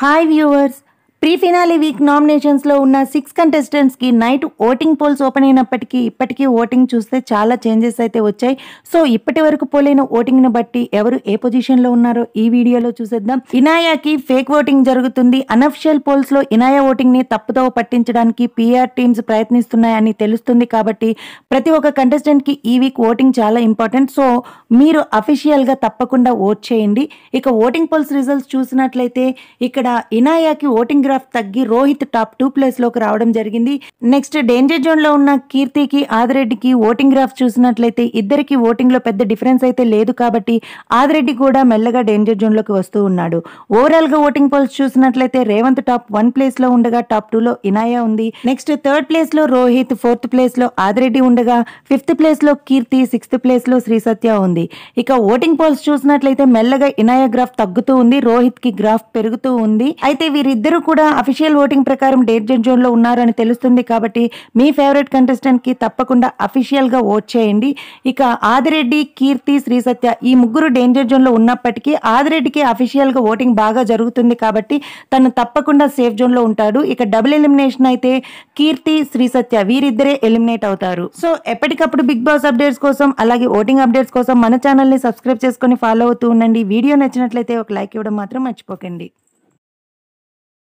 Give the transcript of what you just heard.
Hi viewers, pre finale week నామినేషన్స్లో ఉన్న six కంటెస్టెంట్స్కి night voting polls open అయినప్పటికీ ఇప్పటికీ ఓటింగ్ చూస్తే చాలా చేంజెస్ అయితే వచ్చాయి. సో ఇప్పటి వరకు పోలైన ఓటింగ్ను బట్టి ఎవరు ఏ పొజిషన్లో ఉన్నారో ఈ వీడియోలో చూసేద్దాం. ఇనాయాకి ఫేక్ ఓటింగ్ జరుగుతుంది. అనఫిషియల్ పోల్స్లో ఇనాయా ఓటింగ్ని తప్పుతో పట్టించడానికి పీఆర్ టీమ్స్ ప్రయత్నిస్తున్నాయని తెలుస్తుంది కాబట్టి ప్రతి ఒక్క కంటెస్టెంట్కి ఈ వీక్ ఓటింగ్ చాలా ఇంపార్టెంట్. సో మీరు అఫీషియల్గా తప్పకుండా ఓట్ చేయండి. ఇక ఓటింగ్ పోల్స్ రిజల్ట్స్ చూసినట్లయితే ఇక్కడ ఇనాయాకి ఓటింగ్ గ్రాఫ్ తగ్గి రోహిత్ టాప్ టూ ప్లేస్లోకి రావడం జరిగింది. నెక్స్ట్ డేంజర్ జోన్లో ఉన్న కీర్తికి ఆదిరెడ్డికి ఓటింగ్ గ్రాఫ్ చూసినట్లయితే ఇద్దరికి ఓటింగ్లో పెద్ద డిఫరెన్స్ అయితే లేదు కాబట్టి ఆదిరెడ్డి కూడా మెల్లగా డేంజర్ జోన్లోకి వస్తూ ఉన్నాడు. ఓవరాల్గా ఓటింగ్ పోల్స్ చూసినట్లయితే రేవంత్ టాప్ వన్ ప్లేస్లో ఉండగా టాప్ టూ లో ఇనాయా ఉంది. నెక్స్ట్ థర్డ్ ప్లేస్లో రోహిత్ ఫోర్త్ ప్లేస్లో ఆదిరెడ్డి ఉండగా ఫిఫ్త్ ప్లేస్లో కీర్తి సిక్స్త్ ప్లేస్లో శ్రీ సత్య ఉంది. ఇక ఓటింగ్ పోల్స్ చూసినట్లయితే మెల్లగా ఇనాయా గ్రాఫ్ తగ్గుతూ ఉంది రోహిత్కి గ్రాఫ్ పెరుగుతూ ఉంది. అయితే వీరిద్దరూ కూడా అఫీషియల్ ఓటింగ్ ప్రకారం డేంజర్ జోన్ జోన్లో ఉన్నారని తెలుస్తుంది కాబట్టి మీ ఫేవరెట్ కంటెస్టెంట్కి తప్పకుండా అఫీషియల్గా ఓట్ చేయండి. ఇక ఆదిరెడ్డి కీర్తి శ్రీ సత్య ఈ ముగ్గురు డేంజర్ జోన్లో ఉన్నప్పటికీ ఆదిరెడ్డికి అఫీషియల్గా ఓటింగ్ బాగా జరుగుతుంది కాబట్టి తను తప్పకుండా సేఫ్ జోన్లో ఉంటాడు. ఇక డబుల్ ఎలిమినేషన్ అయితే కీర్తి శ్రీ సత్య వీరిద్దరే ఎలిమినేట్ అవుతారు. సో ఎప్పటికప్పుడు బిగ్ బాస్ అప్డేట్స్ కోసం అలాగే ఓటింగ్ అప్డేట్స్ కోసం మన ఛానల్ని సబ్స్క్రైబ్ చేసుకొని ఫాలో అవుతూ ఉండండి. వీడియో నచ్చినట్లయితే ఒక లైక్ ఇవ్వడం మాత్రం మర్చిపోకండి.